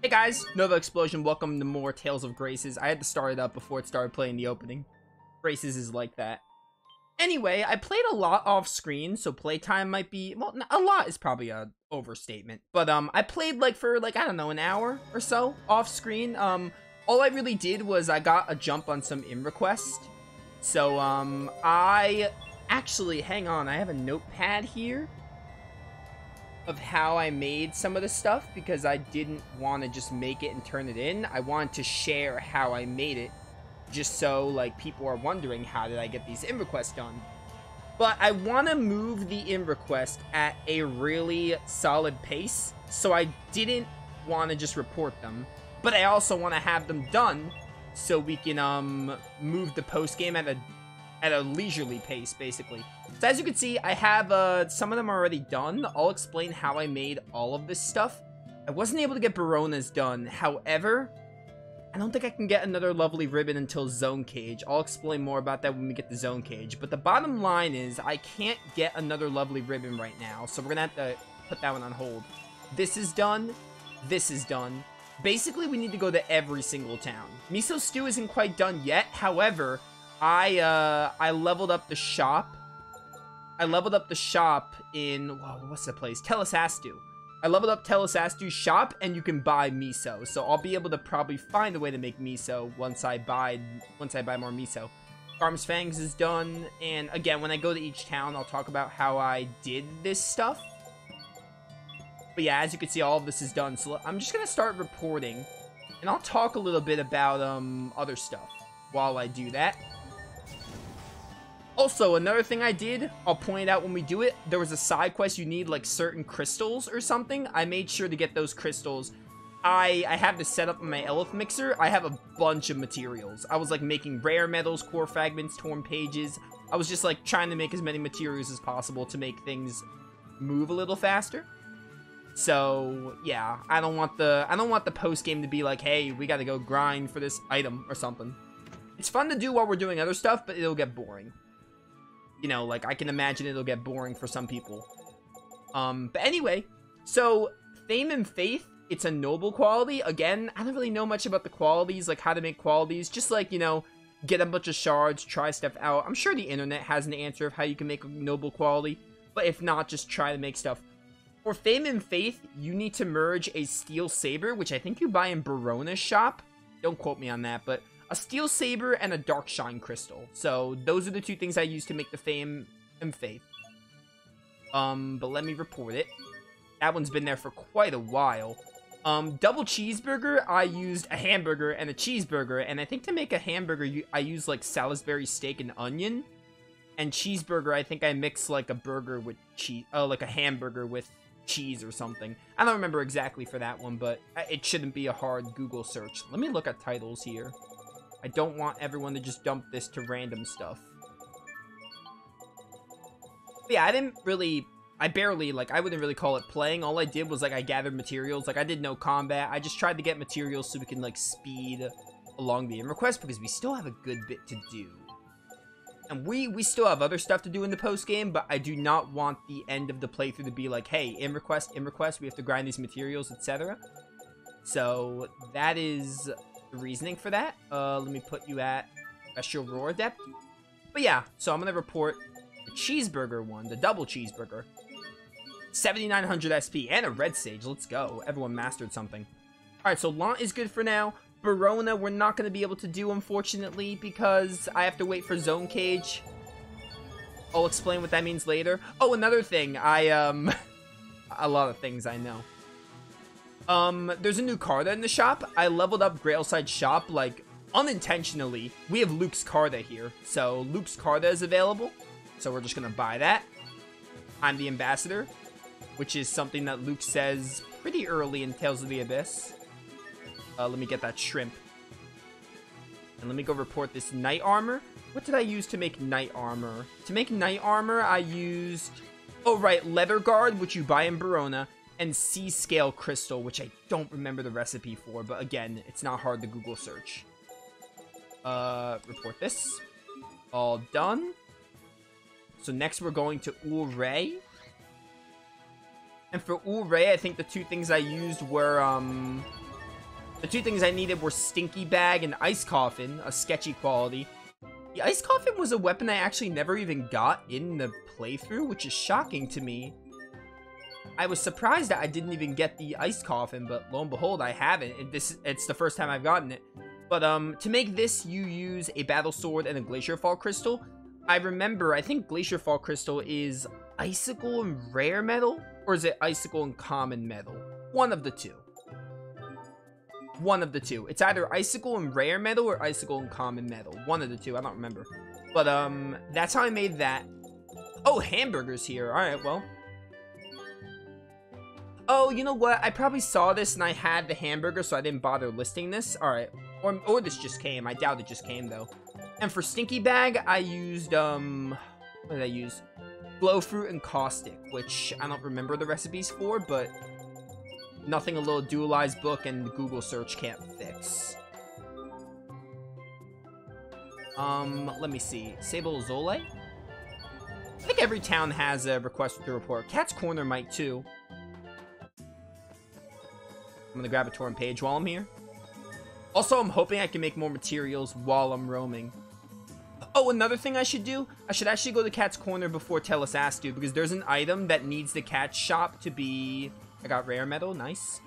Hey guys, Nova Explosion, welcome to more Tales of Graces. I had to start it up before it started playing the opening. Graces is like that. Anyway, I played a lot off screen, so playtime might be, well, a lot is probably a overstatement. But, um, I played, like, for, like, I don't know, an hour or so off screen. Um, all I really did was I got a jump on some inn request. So, um, I actually, hang on, I have a notepad here of how I made some of the stuff because I didn't want to just make it and turn it in. I wanted to share how I made it just so like people are wondering how did I get these inn requests done. But I want to move the inn request at a really solid pace, so I didn't want to just report them. But I also want to have them done so we can um move the post game at a at a leisurely pace, basically. So as you can see, I have uh, some of them already done. I'll explain how I made all of this stuff. I wasn't able to get Barona's done. However, I don't think I can get another lovely ribbon until Zone Cage. I'll explain more about that when we get the Zone Cage. But the bottom line is I can't get another lovely ribbon right now. So we're going to have to put that one on hold. This is done. This is done. Basically, we need to go to every single town. Miso Stew isn't quite done yet. However, I uh I leveled up the shop. I leveled up the shop in what's the place? Telesastu. I leveled up Telesastu's shop and you can buy miso. So I'll be able to probably find a way to make miso once I buy once I buy more miso. Garm's Fangs is done, and again, when I go to each town, I'll talk about how I did this stuff. But yeah, as you can see, all of this is done. So I'm just gonna start reporting, and I'll talk a little bit about um other stuff while I do that. Also, another thing I did, I'll point it out when we do it, there was a side quest you need like certain crystals or something. I made sure to get those crystals. I, I have this set up in my Eleth mixer. I have a bunch of materials. I was like making rare metals, core fragments, torn pages. I was just like trying to make as many materials as possible to make things move a little faster. So yeah, I don't want the I don't want the post game to be like, hey, we gotta go grind for this item or something. It's fun to do while we're doing other stuff, but it'll get boring you know, like I can imagine it'll get boring for some people. Um, but anyway, so Fame and Faith, it's a noble quality. Again, I don't really know much about the qualities, like how to make qualities. Just like, you know, get a bunch of shards, try stuff out. I'm sure the internet has an answer of how you can make a noble quality. But if not, just try to make stuff. For Fame and Faith, you need to merge a Steel Saber, which I think you buy in Barona's shop. Don't quote me on that, but a Steel Saber, and a Dark Shine Crystal. So those are the two things I use to make the Fame and Faith. Um, but let me report it. That one's been there for quite a while. Um, double cheeseburger, I used a hamburger and a cheeseburger, and I think to make a hamburger, I use like Salisbury steak and onion. And cheeseburger, I think I mix like a burger with cheese, oh, like a hamburger with cheese or something. I don't remember exactly for that one, but it shouldn't be a hard Google search. Let me look at titles here. I don't want everyone to just dump this to random stuff. But yeah, I didn't really... I barely, like, I wouldn't really call it playing. All I did was, like, I gathered materials. Like, I did no combat. I just tried to get materials so we can, like, speed along the inn request because we still have a good bit to do. And we, we still have other stuff to do in the post-game, but I do not want the end of the playthrough to be like, hey, inn request, inn request, we have to grind these materials, etc. So that is the reasoning for that. Uh, let me put you at Special Roar Adept. But yeah, so I'm to report the cheeseburger one, the double cheeseburger. 7900 SP and a red sage. Let's go. Everyone mastered something. Alright, so Lhant is good for now. Barona, we're not going to be able to do, unfortunately, because I have to wait for Zone Cage. I'll explain what that means later. Oh, another thing. I, um... a lot of things I know. Um, there's a new Carta in the shop. I leveled up Grailside shop, like, unintentionally. We have Luke's Carta here. So, Luke's Carta is available. So, we're just gonna buy that. I'm the ambassador, which is something that Luke says pretty early in Tales of the Abyss. Uh, let me get that shrimp. And let me go report this knight armor. What did I use to make knight armor? To make knight armor, I used... Oh, right, leather guard, which you buy in Barona and C-Scale Crystal, which I don't remember the recipe for, but again, it's not hard to Google search. Uh, report this. All done. So next we're going to Ulray. And for Ulray, I think the two things I used were, um... The two things I needed were Stinky Bag and Ice Coffin, a sketchy quality. The Ice Coffin was a weapon I actually never even got in the playthrough, which is shocking to me. I was surprised that I didn't even get the Ice Coffin, but lo and behold, I haven't. And this it's the first time I've gotten it. But um, to make this, you use a Battle Sword and a Glacier Fall Crystal. I remember, I think Glacier Fall Crystal is Icicle and Rare Metal? Or is it Icicle and Common Metal? One of the two. One of the two. It's either Icicle and Rare Metal or Icicle and Common Metal. One of the two. I don't remember. But, um, that's how I made that. Oh, hamburgers here. Alright, well. Oh, you know what? I probably saw this and I had the hamburger, so I didn't bother listing this. Alright. Or, or this just came. I doubt it just came, though. And for Stinky Bag, I used, um... What did I use? Glowfruit and Caustic, which I don't remember the recipes for, but nothing a little dualized book and Google search can't fix. Um, let me see. Sable Zole? I think every town has a request to report. Cat's Corner might too. I'm gonna grab a torn page while I'm here. Also, I'm hoping I can make more materials while I'm roaming. Oh, another thing I should do? I should actually go to Cat's Corner before Telesastu, because there's an item that needs the cat shop to be... I got rare metal, nice.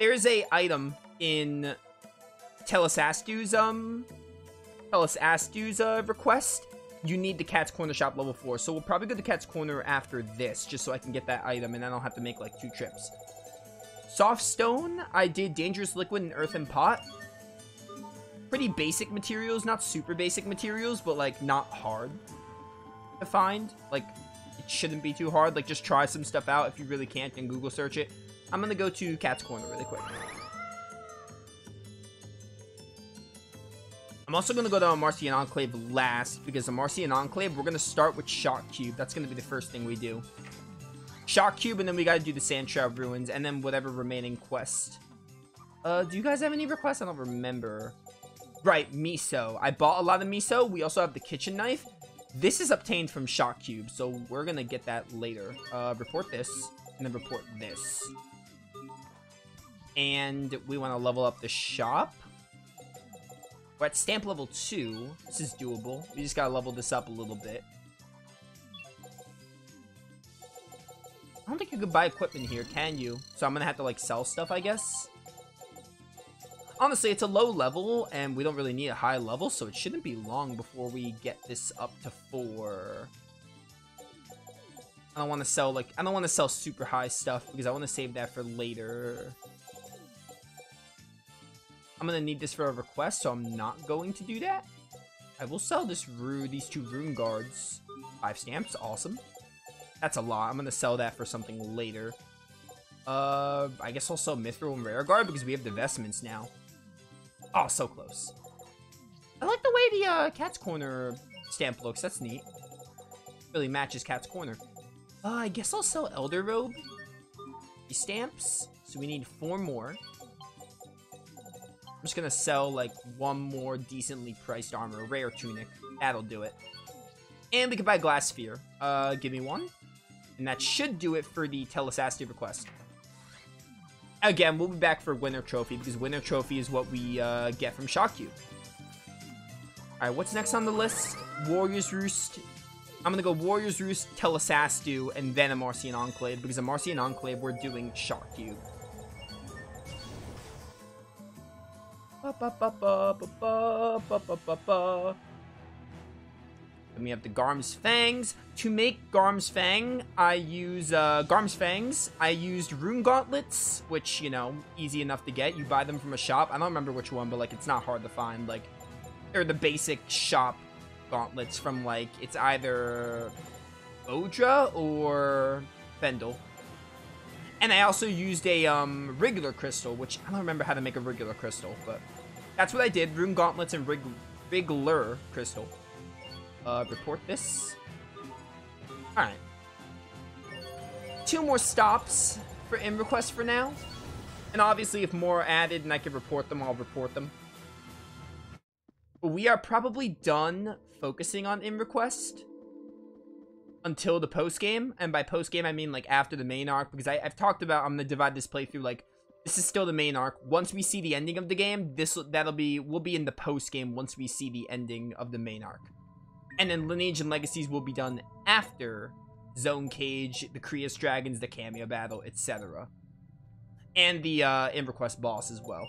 There's a item in Telesastu's, um... Telesastu's, uh, request. You need the Cat's Corner shop level 4, so we'll probably go to Cat's Corner after this, just so I can get that item, and then I'll have to make, like, two trips. Soft Stone, I did Dangerous Liquid and Earthen Pot pretty basic materials, not super basic materials, but like not hard to find. Like it shouldn't be too hard. Like just try some stuff out if you really can't and Google search it. I'm gonna go to Cat's Corner really quick. I'm also gonna go to Amarcian Enclave last because the Amarcian Enclave, we're gonna start with Shot Cube. That's gonna be the first thing we do. Shot Cube, and then we gotta do the Sand Sandshroud Ruins, and then whatever remaining quest. Uh, do you guys have any requests? I don't remember. Right, miso. I bought a lot of miso. We also have the kitchen knife. This is obtained from Shot Cube, so we're gonna get that later. Uh, report this, and then report this. And we want to level up the shop. We're at stamp level 2. This is doable. We just gotta level this up a little bit. I don't think you could buy equipment here, can you? So I'm gonna have to, like, sell stuff, I guess honestly, it's a low level, and we don't really need a high level, so it shouldn't be long before we get this up to 4. I don't want to sell, like, I don't want to sell super high stuff, because I want to save that for later. I'm to need this for a request, so I'm not going to do that. I will sell this rune, these two rune guards. Five stamps, awesome. That's a lot. I'm to sell that for something later. Uh, I guess I'll sell Mithril and Rare Guard because we have the vestments now. Oh, so close. I like the way the uh, Cat's Corner stamp looks. That's neat. Really matches Cat's Corner. Uh, I guess I'll sell Elder Robe. These stamps. So we need four more. I'm just gonna sell like one more decently priced armor, rare tunic. That'll do it. And we can buy Glass Sphere. Uh, give me one. And that should do it for the Telesastu request again, we'll be back for Winner Trophy because Winner Trophy is what we uh, get from Shot Cube. Alright, what's next on the list? Warrior's Roost. I'm gonna go Warrior's Roost, Telesastu, and then a Amarcian Enclave because Amarcian Enclave we're doing Shot Cube. Then we have the Garm's Fangs. To make Garm's Fang, I use uh, Garm's Fangs. I used Rune Gauntlets, which, you know, easy enough to get. You buy them from a shop. I don't remember which one, but, like, it's not hard to find. Like, they're the basic shop gauntlets from, like, it's either Odra or Fendel. And I also used a um, regular crystal, which I don't remember how to make a regular crystal, but that's what I did. Rune Gauntlets and rig regular crystal uh, report this. Alright. Two more stops for inn request for now. And obviously, if more are added and I can report them, I'll report them. But we are probably done focusing on inn request. Until the post game, and by post game I mean like after the main arc, because I, I've talked about I'm gonna divide this playthrough like this is still the main arc. Once we see the ending of the game, this that'll be we'll be in the post game once we see the ending of the main arc, and then Lineage and Legacies will be done after Zone Cage, the Krius Dragons, the cameo battle, etc. And the uh, EverQuest boss as well.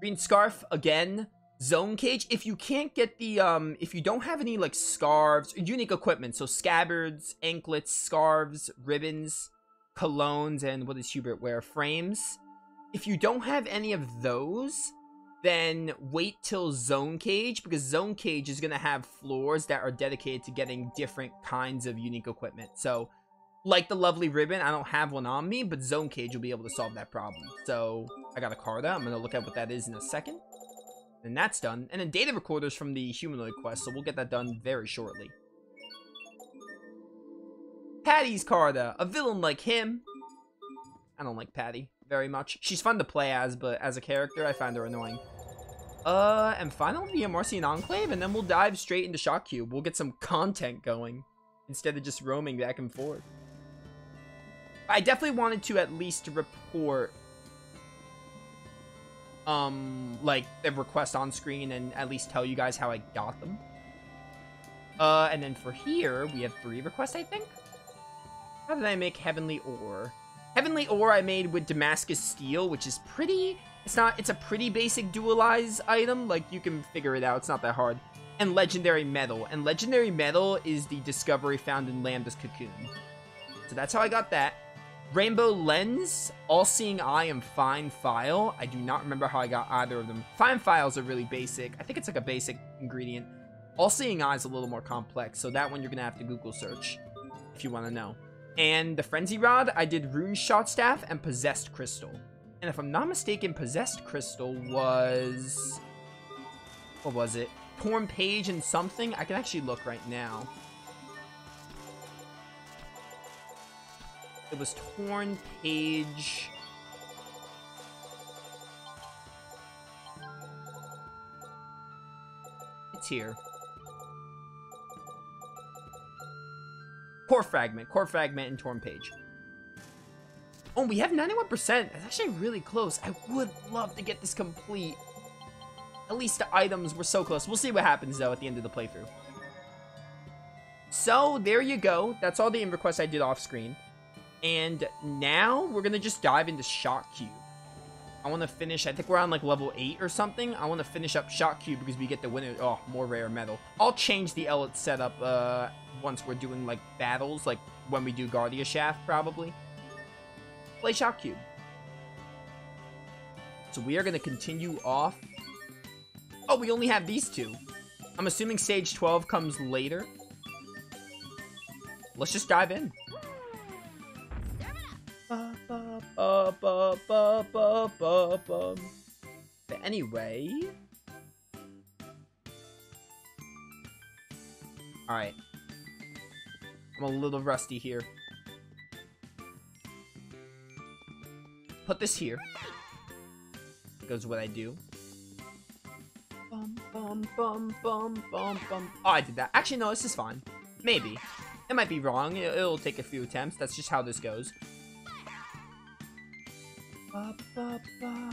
Green Scarf, again, Zone Cage. If you can't get the, um, if you don't have any, like, scarves, unique equipment, so scabbards, anklets, scarves, ribbons, colognes, and what does Hubert wear? Frames. If you don't have any of those, then wait till Zone Cage, because Zone Cage is going to have floors that are dedicated to getting different kinds of unique equipment. So, like the lovely ribbon, I don't have one on me, but Zone Cage will be able to solve that problem. So, I got a card out. I'm going to look at what that is in a second. And that's done. And then data recorders from the humanoid quest, so we'll get that done very shortly. Patty's Carda, a villain like him. I don't like Patty very much. She's fun to play as, but as a character, I find her annoying. Uh, and finally the Amarcian Enclave, and then we'll dive straight into Shot Cube. We'll get some content going, instead of just roaming back and forth. I definitely wanted to at least report, um, like, the request on screen and at least tell you guys how I got them. Uh, and then for here, we have three requests, I think? How did I make Heavenly Ore? Heavenly Ore I made with Damascus Steel, which is pretty... It's not... It's a pretty basic dualize item. Like, you can figure it out. It's not that hard. And Legendary Metal. And Legendary Metal is the discovery found in Lambda's Cocoon. So that's how I got that. Rainbow Lens, All-Seeing Eye, and Fine File. I do not remember how I got either of them. Fine Files are really basic. I think it's like a basic ingredient. All-Seeing Eye is a little more complex, so that one you're to have to Google search if you want to know. And the Frenzy Rod, I did Rune Shot Staff and Possessed Crystal. And if I'm not mistaken, Possessed Crystal was... What was it? Torn Page and something? I can actually look right now. It was Torn Page... It's here. Core Fragment, Core Fragment, and Torn Page. Oh, we have 91%. That's actually really close. I would love to get this complete. At least the items were so close. We'll see what happens, though, at the end of the playthrough. So, there you go. That's all the inn requests I did off screen. And now, we're going to just dive into Shot Cube. I want to finish, I think we're on like level 8 or something. I want to finish up Shot Cube because we get the winner. Oh, more rare metal. I'll change the Eleth setup uh, once we're doing like battles, like when we do Guardia Shaft probably. Play Shot Cube. So we are going to continue off. Oh, we only have these two. I'm assuming stage 12 comes later. Let's just dive in. But anyway... Alright. I'm a little rusty here. Put this here. Goes what I do. Bum, bum, bum, bum, bum, bum. Oh, I did that. Actually, no, this is fine. Maybe. It might be wrong. It'll take a few attempts. That's just how this goes. Ba, ba, ba.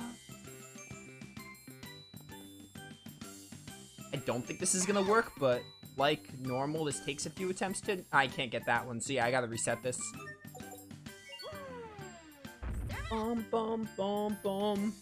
I don't think this is gonna work, but like normal, this takes a few attempts to... I can't get that one, so yeah, I gotta reset this. Bum, bum, bum, bum.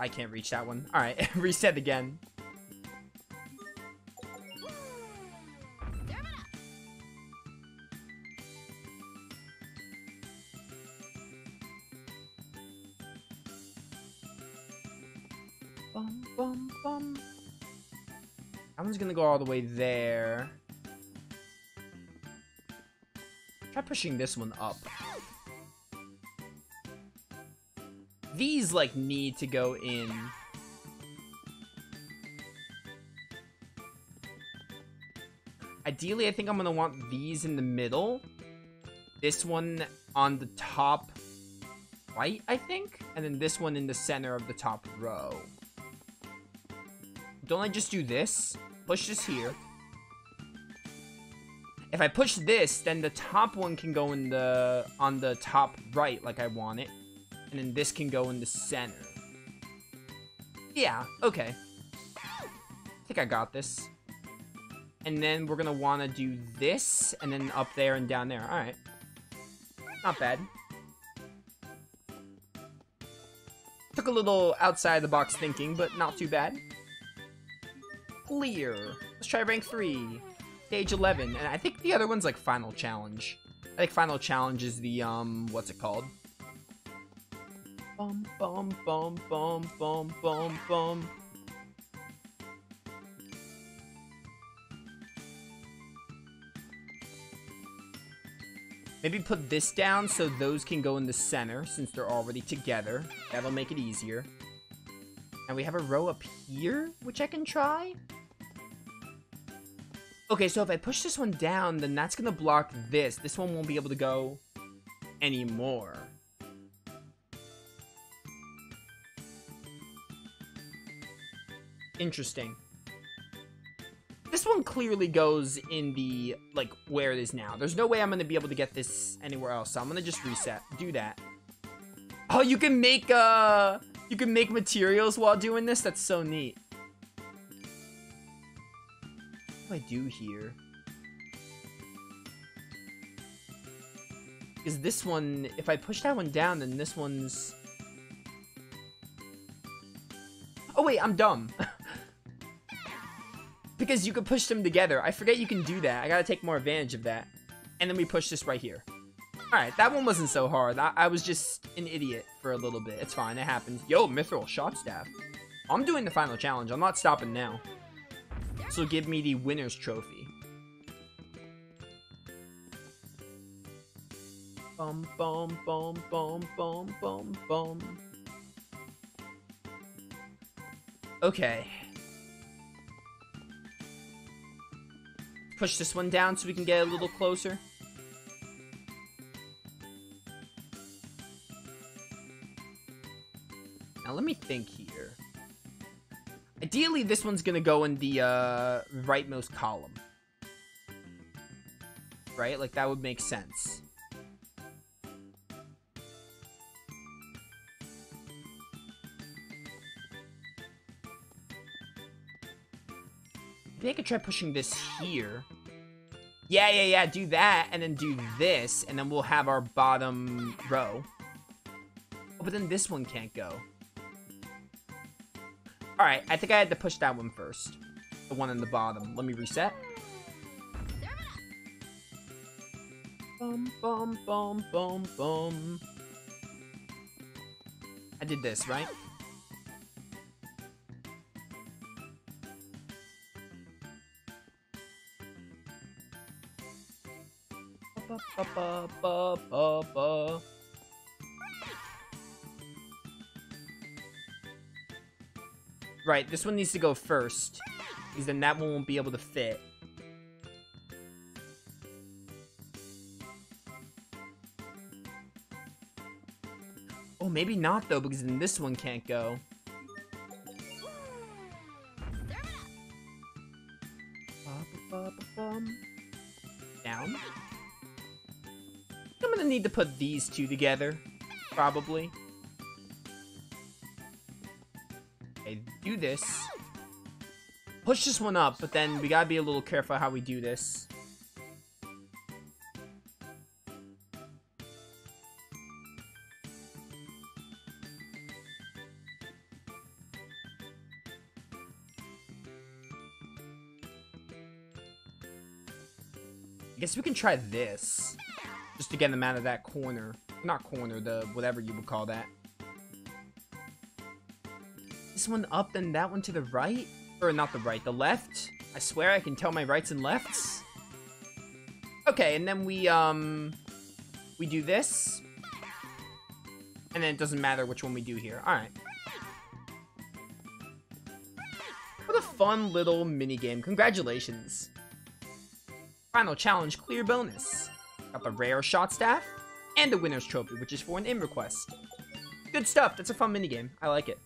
I can't reach that one. Alright, reset again. Bum, bum, bum. That one's gonna go all the way there. Try pushing this one up. these, like, need to go in. Ideally, I think I'm going to want these in the middle. This one on the top right, I think? And then this one in the center of the top row. Don't I just do this? Push this here. If I push this, then the top one can go in the on the top right like I want it. And then this can go in the center. Yeah, okay. I think I got this. And then we're gonna wanna do this, and then up there and down there. Alright. Not bad. Took a little outside the box thinking, but not too bad. Clear. Let's try rank 3. Stage 11. And I think the other one's like Final Challenge. I think Final Challenge is the, um, what's it called? Bum, bum, bum, bum, bum, bum, bum. Maybe put this down so those can go in the center since they're already together. That'll make it easier. And we have a row up here, which I can try. Okay, so if I push this one down, then that's going to block this. This one won't be able to go anymore. Interesting. This one clearly goes in the, like, where it is now. There's no way I'm going to be able to get this anywhere else, so I'm going to just reset. Do that. Oh, you can make, uh, you can make materials while doing this? That's so neat. What do I do here? Because this one, if I push that one down, then this one's... Oh wait, I'm dumb. because you can push them together. I forget you can do that. I gotta take more advantage of that. And then we push this right here. Alright, that one wasn't so hard. I, I, was just an idiot for a little bit. It's fine, it happens. Yo, Mithril Shot Staff. I'm doing the final challenge. I'm not stopping now. Will give me the winner's trophy. Okay. Push this one down so we can get a little closer. Now let me think here. Ideally, this one's gonna go in the uh, rightmost column. Right? Like, that would make sense. Maybe I could try pushing this here. Yeah, yeah, yeah, do that, and then do this, and then we'll have our bottom row. Oh, but then this one can't go. Alright, I think I had to push that one first. The one in the bottom. Let me reset. Bum, bum, bum, bum, bum. I did this, right? Ba, ba, ba, right, this one needs to go first. Because then that one won't be able to fit. Oh, maybe not though, because then this one can't go. Down. I'm gonna need to put these two together, probably. Okay, do this. Push this one up, but then we gotta be a little careful how we do this. I guess we can try this. Just to get them out of that corner. Not corner, the whatever you would call that. This one up, then that one to the right? Or not the right, the left? I swear I can tell my rights and lefts. Okay, and then we, um... We do this. And then it doesn't matter which one we do here. Alright. What a fun little mini game. Congratulations. Final challenge clear bonus. Got the rare shot staff and the winner's trophy, which is for an inn request. Good stuff. That's a fun minigame. I like it.